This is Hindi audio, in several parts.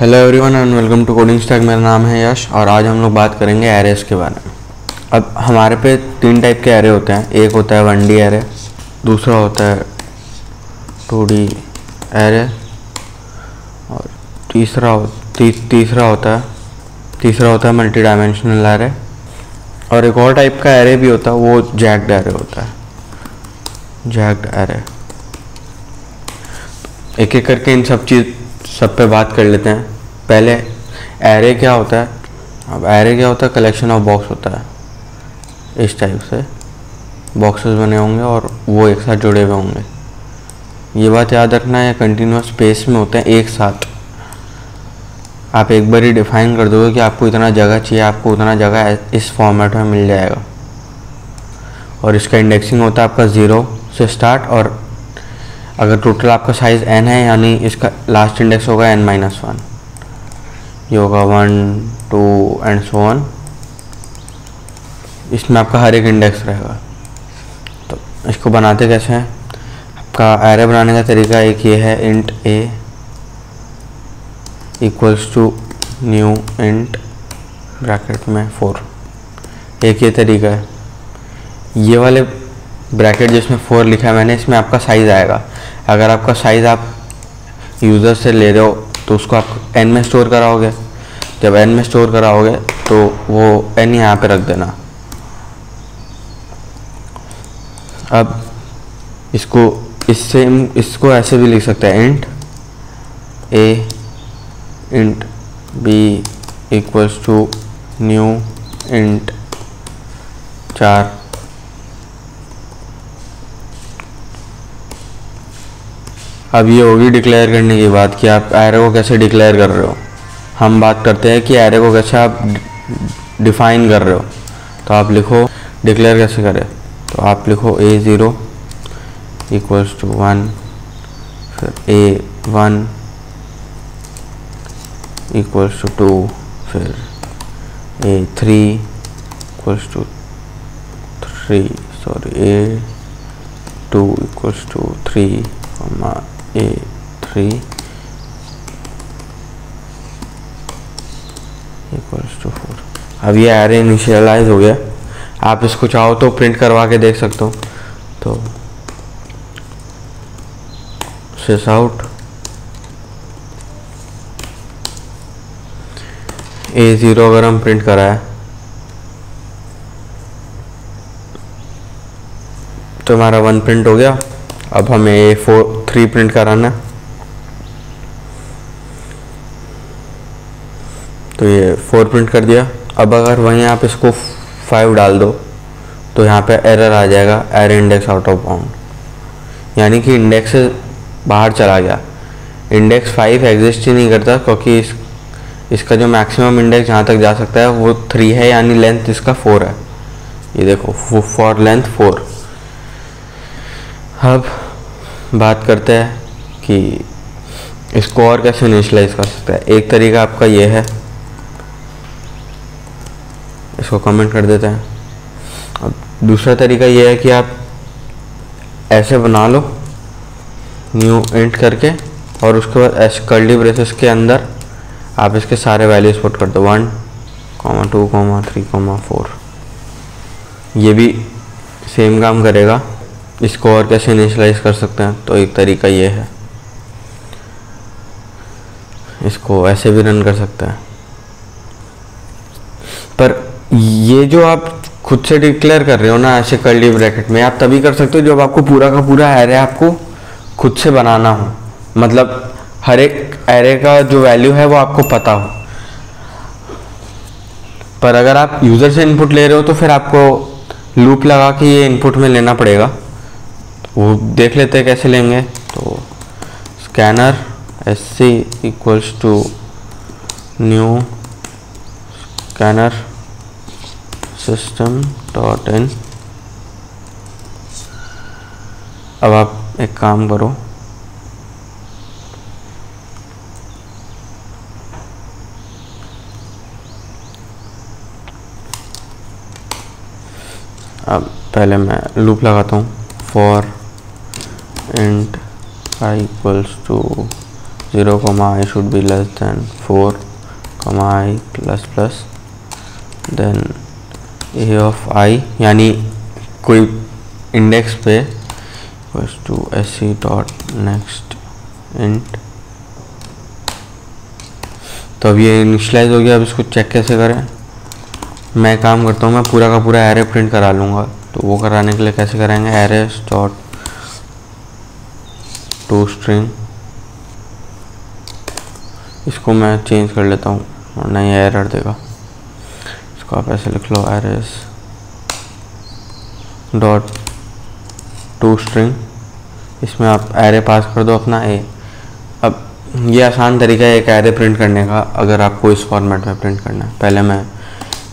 Hello everyone and welcome to coding stack मेरा नाम है यश और आज हम लोग बात करेंगे एरेस के बारे में। अब हमारे पे तीन टाइप के एरे होते हैं। एक होता है वन डी एरे दूसरा होता है टू डी एरे और तीसरा हो, ती, तीसरा होता है तीसरा होता है मल्टी डायमेंशनल एरे और एक और टाइप का एरे भी होता है वो जैक्ड एरे होता है। जैक्ड एरे एक एक करके इन सब चीज़ सब पे बात कर लेते हैं। पहले एरे क्या होता है? अब एरे क्या होता है? कलेक्शन ऑफ़ बॉक्स होता है। इस टाइप से बॉक्सेस बने होंगे और वो एक साथ जुड़े हुए होंगे। ये बात याद रखना है कंटिन्यूस स्पेस में होते हैं एक साथ। आप एक बार ही डिफाइन कर दोगे कि आपको इतना जगह चाहिए, आपको उतना जगह इस फॉर्मेट में मिल जाएगा। और इसका इंडेक्सिंग होता है आपका ज़ीरो से स्टार्ट और अगर टोटल आपका साइज़ एन है, यानी इसका लास्ट इंडेक्स होगा एन माइनस वन ये होगा one two and so on इसमें आपका हर एक इंडेक्स रहेगा। तो इसको बनाते कैसे हैं? आपका एरे बनाने का तरीका एक ये है int a equals to new int bracket में फोर एक ये तरीका है। ये वाले ब्रैकेट जिसमें फोर लिखा है, मैंने इसमें आपका साइज़ आएगा। अगर आपका साइज़ आप यूज़र से ले रहे हो तो उसको आप एन में स्टोर कराओगे। जब एन में स्टोर कराओगे तो वो एन यहाँ पे रख देना। अब इसको इससे इसको ऐसे भी लिख सकते हैं। Int a int b equals to new int चार। अब ये होगी डिक्लेयर करने की बात कि आप एरे को कैसे डिक्लेयर कर रहे हो। हम बात करते हैं कि एरे को कैसे आप डिफाइन कर रहे हो। तो आप लिखो डिक्लेयर कैसे करें? तो आप लिखो a zero equals to one फिर a one equals to two फिर a three equals to three sorry a two equals to three a three equals to four अब ये एरे इनिशियलाइज हो गया। आप इसको चाहो तो प्रिंट करवा के देख सकते हो। तो सिस आउट ए ज़ीरो अगर हम प्रिंट कराए तो हमारा वन प्रिंट हो गया। अब हमें फोर थ्री प्रिंट कराना। तो ये फोर प्रिंट कर दिया। अब अगर वहीं आप इसको फाइव डाल दो तो यहाँ पे एरर आ जाएगा एर इंडेक्स आउट ऑफ़ बाउंड यानी कि इंडेक्स बाहर चला गया। इंडेक्स फाइव एग्जिस्ट ही नहीं करता, क्योंकि इस, इसका जो मैक्सिमम इंडेक्स जहाँ तक जा सकता है, वो थ्री है, यानी लेंथ इसका फोर है। ये देखो फॉर लेंथ फोर अब बात करते हैं कि इसको और कैसे इनिशलाइज कर सकते हैं। एक तरीका आपका ये है। इसको कमेंट कर देते हैं। अब दूसरा तरीका ये है कि आप ऐसे बना लो न्यू इंट करके और उसके बाद ऐसे कर्ली ब्रेसेस के अंदर आप इसके सारे वैल्यूज़ पुट कर दो। One comma two comma three comma four ये भी सेम काम करेगा। इसको और कैसे इनिशलाइज कर सकते हैं? तो एक तरीका ये है। इसको ऐसे भी रन कर सकते हैं। पर ये जो आप खुद से डिक्लेयर कर रहे हो ना, ऐसे कर्ली ब्रैकेट में, आप तभी कर सकते हो जब आपको पूरा का पूरा एरे आपको खुद से बनाना हो। मतलब हर एक एरे का जो वैल्यू है वो आपको पता हो। पर अगर आप यूज़र से इनपुट ले रहे हो तो फिर आपको लूप लगा के ये इनपुट में लेना पड़ेगा। वो देख लेते हैं कैसे लेंगे। तो scanner s c equals to new scanner system dot in अब आप एक काम करो। अब पहले मैं लूप लगाता हूँ। For int i equals to zero comma i should be less than four comma i plus plus then a of i यानी कोई इंडेक्स पे to s c dot next int तो अब ये इनिशलाइज हो गया, अब इसको चेक कैसे करें? मैं काम करता हूँ, मैं पूरा का पूरा एरे प्रिंट करा लूँगा। तो वो कराने के लिए कैसे करेंगे? एरे डॉट टू स्ट्रिंग इसको मैं चेंज कर लेता हूँ और नहीं एरर देगा। इसको आप ऐसे लिख लो एरेस डॉट टू स्ट्रिंग इसमें आप एरे पास कर दो अपना ए अब ये आसान तरीका है एक एरे प्रिंट करने का, अगर आपको इस फॉर्मेट में प्रिंट करना है। पहले मैं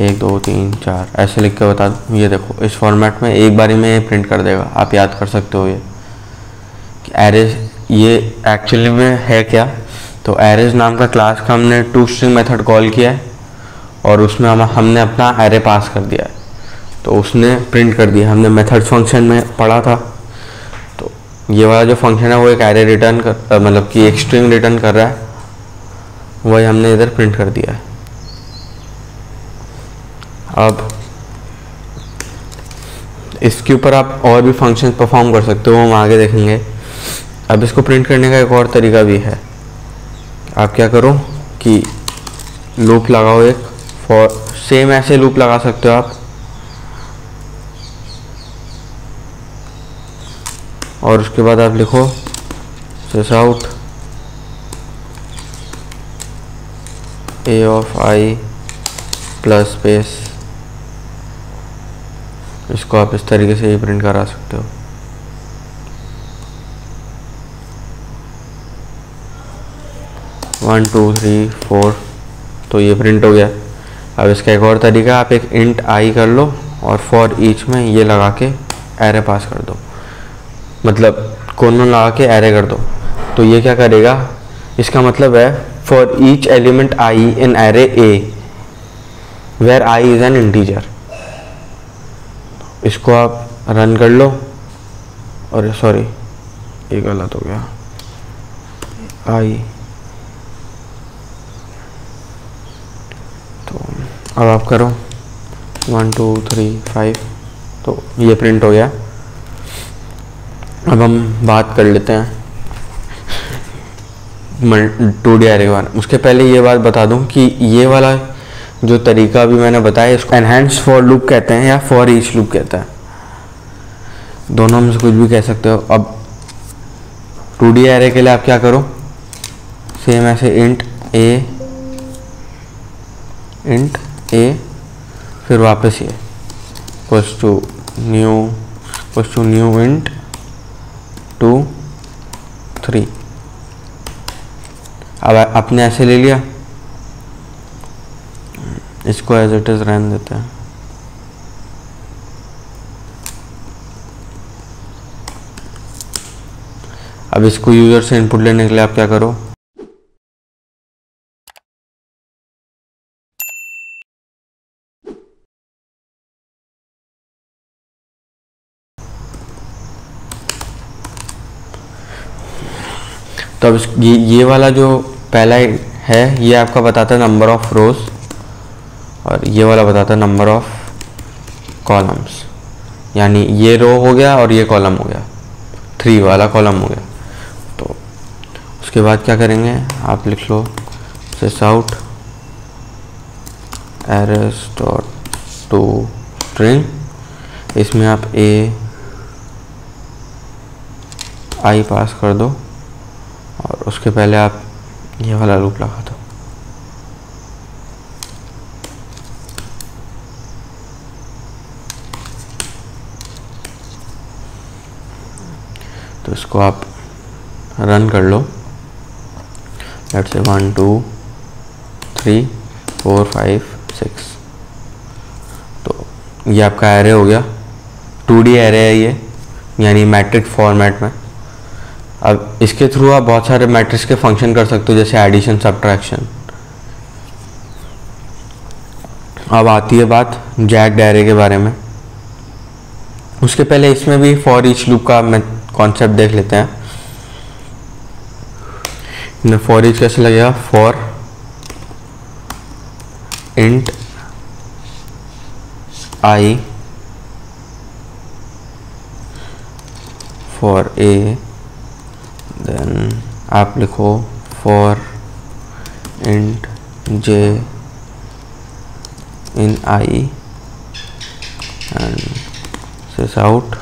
एक, दो, तीन, चार, ऐसे लिख के बता दूँ। ये देखो, इस फॉर्मेट में एक बारी में ये प्रिंट कर देगा। आप याद कर सकते हो ये। एरेज ये एक्चुअली में है क्या? तो एरेज नाम का क्लास का हमने टू स्ट्रिंग मेथड कॉल किया है और उसमें हम, हमने अपना एरे पास कर दिया है। तो उसने प्रिंट कर दिया। हमने मेथड फ़ंक्शन में पढ़ा था। तो ये वाला जो फ़ंक्शन है, वो एक एरे रिटर्न कर मतलब कि एक स्ट्रिंग रिटर्न कर रहा है। वही हमने इधर प्रिंट कर दिया है। अब इसके ऊपर आप और भी फ़ंक्शन परफॉर्म कर सकते हो, हम आगे देखेंगे। अब इसको प्रिंट करने का एक और तरीका भी है। आप क्या करो कि लूप लगाओ एक फॉर सेम ऐसे लूप लगा सकते हो आप। और उसके बाद आप लिखो sysout a of i plus space इसको आप इस तरीके से ही प्रिंट करा सकते हो। वन टू थ्री फोर तो ये प्रिंट हो गया। अब इसका एक और तरीका, आप एक इंट आई कर लो और फॉर ईच में ये लगा के एरे पास कर दो। मतलब कोनों लगा के एरे कर दो। तो ये क्या करेगा? इसका मतलब है for each element i in array a where i is an integer इसको आप रन कर लो। और सॉरी ये गलत हो गया। आई अब आप करो। वन टू थ्री फाइव तो ये प्रिंट हो गया। अब हम बात कर लेते हैं। टू डी आर बारे उसके पहले ये बात बता दूँ कि ये वाला जो तरीका अभी मैंने बताया, इसको एनहेंस फॉर लूप कहते हैं या फॉर ईच लूप कहते हैं। दोनों में से कुछ भी कह सकते हो। अब टू डी एरे के लिए आप क्या करो? सेम ऐसे इंट ए इंट ए, फिर वापस ये equals to new equals to new int two three अब आपने ऐसे ले लिया। इसको एज इट इज़ रहने देते हैं। अब इसको यूज़र से इनपुट लेने के लिए आप क्या करो? तो अब ये ये वाला जो पहला है ये आपका बताता है नंबर ऑफ़ रोज़ और ये वाला बताता है नंबर ऑफ़ कॉलम्स यानी ये रो हो गया और ये कॉलम हो गया. थ्री वाला कॉलम हो गया. तो उसके बाद क्या करेंगे? आप लिख लो sysout arrays dot to string इसमें आप ए आई पास कर दो. और उसके पहले आप ये वाला लूप लगा दो। तो इसको आप रन कर लो। Let's say one two three four five six तो ये आपका एरे हो गया। टू डी एरे है ये, यानी मैट्रिक फॉर्मेट में। अब इसके थ्रू आप बहुत सारे मैट्रिक्स के फ़ंक्शन कर सकते हो, जैसे एडिशन सब्ट्रैक्शन अब आती है बात जैक डायरे के बारे में। उसके पहले इसमें भी फॉर ईच लूप का मैं कॉन्सेप्ट देख लेते हैं। फॉर इच कैसे लगेगा? For int i for a then आप लिखो for int j in i and this out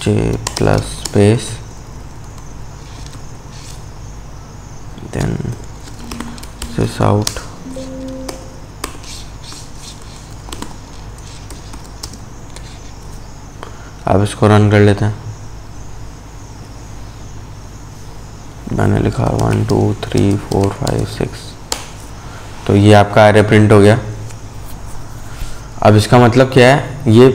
j plus space then this out अब इसको रन कर लेते हैं। मैंने लिखा one two three four five six तो ये आपका एरे प्रिंट हो गया। अब इसका मतलब क्या है? ये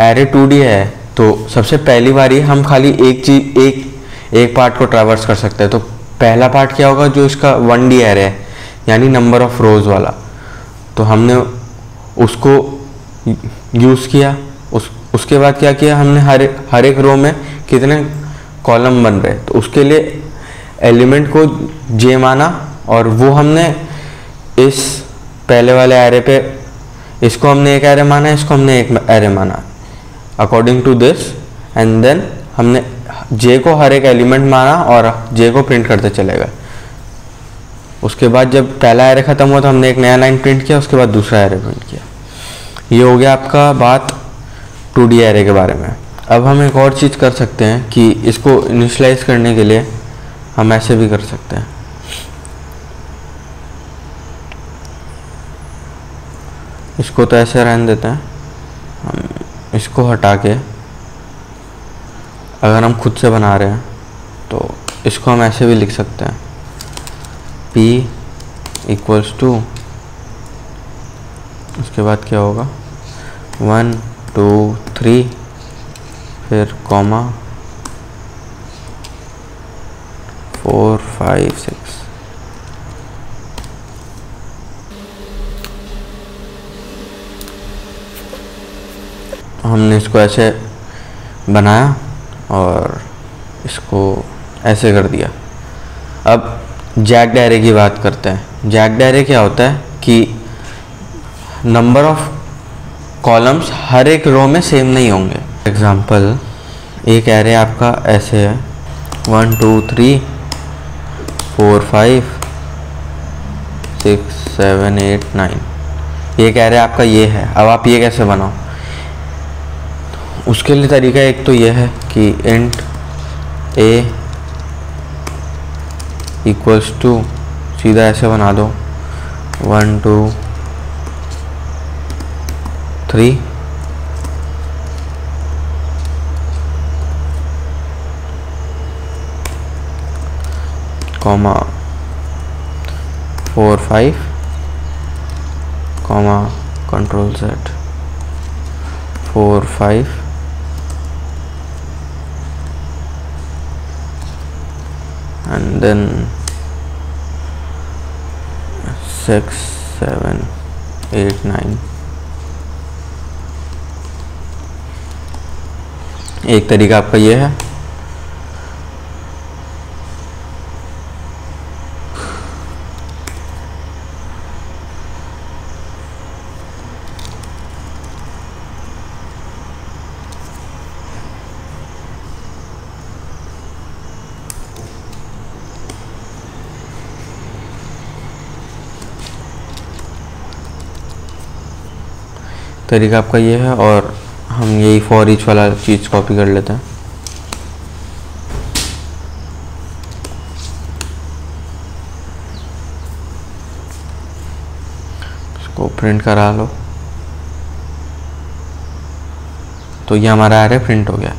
एरे टू डी है तो सबसे पहली बार हम खाली एक चीज़, एक एक पार्ट को ट्रैवर्स कर सकते हैं। तो पहला पार्ट क्या होगा? जो इसका वन डी एरे है, यानी नंबर ऑफ़ रोज वाला। तो हमने उसको यूज़ किया, उस उसके बाद क्या किया हमने? हर हर एक रो में कितने कॉलम बन रहे? तो उसके लिए एलिमेंट को जे माना और वो हमने इस पहले वाले एरे पे इसको हमने एक एरे माना, इसको हमने एक एरे माना। According to this and then हमने जे को हर एक एलिमेंट माना और जे को प्रिंट करते चले गए उसके बाद जब पहला एरे ख़त्म हुआ तो हमने एक नया लाइन प्रिंट किया, उसके बाद दूसरा एरे प्रिंट किया। ये हो गया आपका बात टू डी एरे के बारे में। अब हम एक और चीज़ कर सकते हैं कि इसको इनिशलाइज करने के लिए हम ऐसे भी कर सकते हैं। इसको तो ऐसे रहने देते हैं। हम इसको हटा के अगर हम खुद से बना रहे हैं तो इसको हम ऐसे भी लिख सकते हैं। P इक्वल्स टू उसके बाद क्या होगा? वन टू थ्री, फिर कॉमा, फोर, फाइव, सिक्स। हमने इसको ऐसे बनाया और इसको ऐसे कर दिया। अब जैक डायरे की बात करते हैं। जैक डायरे क्या होता है कि नंबर ऑफ़ कॉलम्स हर एक रो में सेम नहीं होंगे. एग्जांपल एक एरे आपका ऐसे है. One two three four five six seven eight nine ये एक एरे आपका ये है. अब आप ये कैसे बनाओ? उसके लिए तरीका एक तो यह है कि इंट ए इक्वल्स टू सीधा ऐसे बना दो. One two 3 comma 4 5 comma control z. 4 5 and then 6 7 8 9 एक तरीका आपका ये है। तरीका आपका ये है और हम यही फॉर ईच वाला चीज़ कॉपी कर लेते हैं। इसको प्रिंट करा लो। तो ये हमारा एरे प्रिंट हो गया।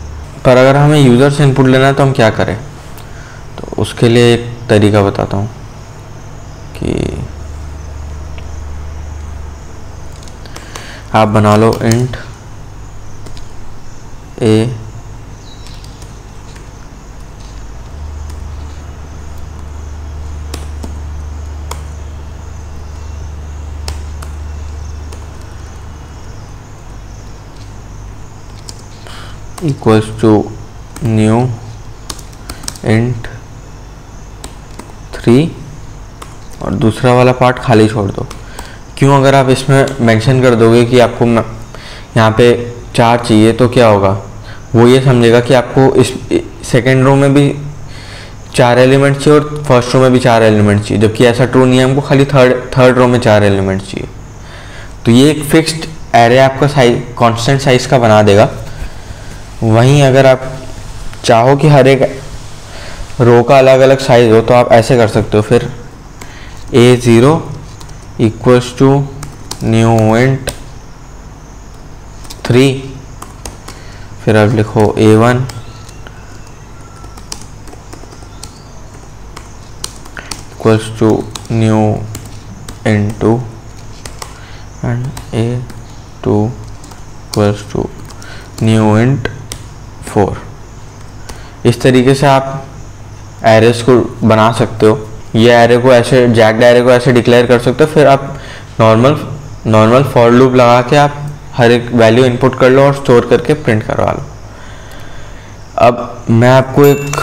पर अगर हमें यूज़र से इनपुट लेना है तो हम क्या करें? तो उसके लिए एक तरीका बताता हूँ कि आप बना लो int a equals to new int three और दूसरा वाला पार्ट खाली छोड़ दो। क्यों अगर आप इसमें मेंशन कर दोगे कि आपको यहाँ पे चार चाहिए तो क्या होगा? वो ये समझेगा कि आपको इस सेकेंड रो में भी चार एलिमेंट चाहिए और फ़र्स्ट रो में भी चार एलिमेंट चाहिए। जबकि ऐसा ट्रू नहीं है, हमको खाली थर्ड थर्ड रो में चार एलिमेंट चाहिए। तो ये एक फिक्स्ड एरे आपका साइज़ कांस्टेंट साइज़ का बना देगा। वहीं अगर आप चाहो कि हर एक रो का अलग अलग साइज़ हो तो आप ऐसे कर सकते हो। फिर a zero equals to new int three फिर आप लिखो a one equals to new to new into. And a2 equals to new int 4 इस तरीके से आप एरेस को बना सकते हो। ये एरे को ऐसे जैक्ड एरे को ऐसे डिक्लेयर कर सकते हो। फिर आप नॉर्मल नॉर्मल फॉर लूप लगा के आप हर एक वैल्यू इनपुट कर लो और स्टोर करके प्रिंट करवा लो। अब मैं आपको एक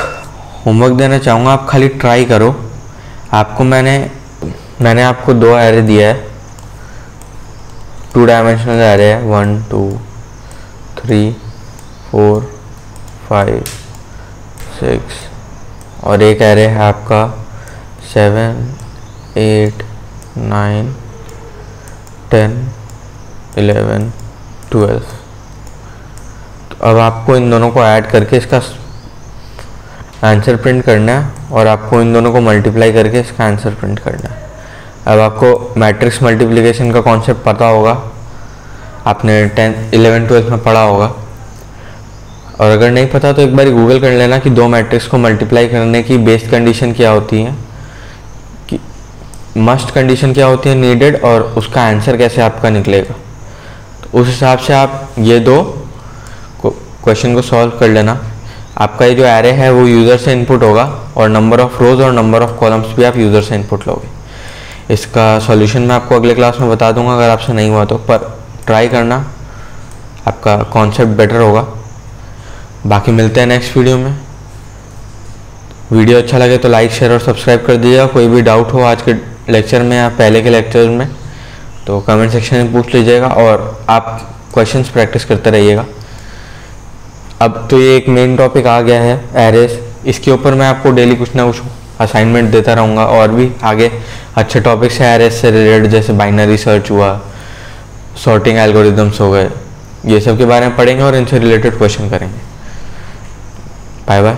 होमवर्क देना चाहूँगा, आप खाली ट्राई करो। आपको मैंने मैंने आपको दो एरे दिया है। टू डायमेंशनल एरे है। One two three four five six और एक एरे है आपका seven eight nine ten eleven, twelve. तो अब आपको इन दोनों को ऐड करके इसका आंसर प्रिंट करना है और आपको इन दोनों को मल्टीप्लाई करके इसका आंसर प्रिंट करना है। अब आपको मैट्रिक्स मल्टीप्लिकेशन का कॉन्सेप्ट पता होगा। आपने टेंथ, इलेवन, ट्वेल्थ में पढ़ा होगा। और अगर नहीं पता तो एक बार गूगल कर लेना कि दो मैट्रिक्स को मल्टीप्लाई करने की बेस्ड कंडीशन क्या होती है, कि मस्ट कंडीशन क्या होती है, नीडेड, और उसका आंसर कैसे आपका निकलेगा। उस हिसाब से आप ये दो क्वेश्चन को सॉल्व कर लेना। आपका ये जो एरे है, वो यूज़र से इनपुट होगा और नंबर ऑफ़ रोज और नंबर ऑफ़ कॉलम्स भी आप यूज़र से इनपुट लोगे। इसका सॉल्यूशन मैं आपको अगले क्लास में बता दूँगा अगर आपसे नहीं हुआ तो पर ट्राई करना, आपका कॉन्सेप्ट बेटर होगा। बाकी मिलते हैं नेक्स्ट वीडियो में। वीडियो अच्छा लगे तो लाइक शेयर और सब्सक्राइब कर दीजिएगा। कोई भी डाउट हो आज के लेक्चर में या पहले के लेक्चर में तो कमेंट सेक्शन में पूछ लीजिएगा और आप क्वेश्चंस प्रैक्टिस करते रहिएगा। अब तो ये एक मेन टॉपिक आ गया है एरेस इसके ऊपर मैं आपको डेली कुछ ना कुछ असाइनमेंट देता रहूँगा और भी आगे अच्छे टॉपिक्स हैं एरेस से रिलेटेड जैसे बाइनरी सर्च हुआ सॉर्टिंग एल्गोरिदम्स हो गए, ये सब के बारे में पढ़ेंगे और इनसे रिलेटेड क्वेश्चन करेंगे। Bye bye